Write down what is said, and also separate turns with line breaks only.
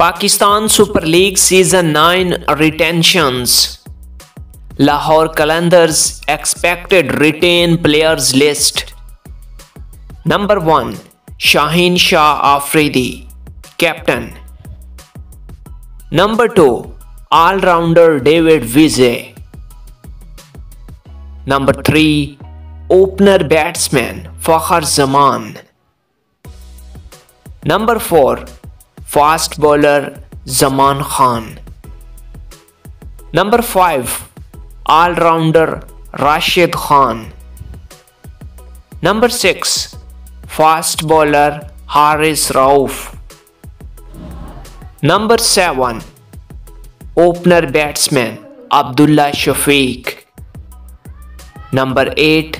Pakistan Super League Season 9 retentions. Lahore Qalandars expected retain players list. Number 1 Shaheen Shah Afridi, captain. Number 2 All rounder David Wiese. Number 3 Opener batsman Fakhar Zaman. Number 4 fast bowler Zaman Khan. Number five, allrounder Rashid Khan. Number six, fast bowler Haris Rauf number seven, opener batsman Abdullah Shafique. Number eight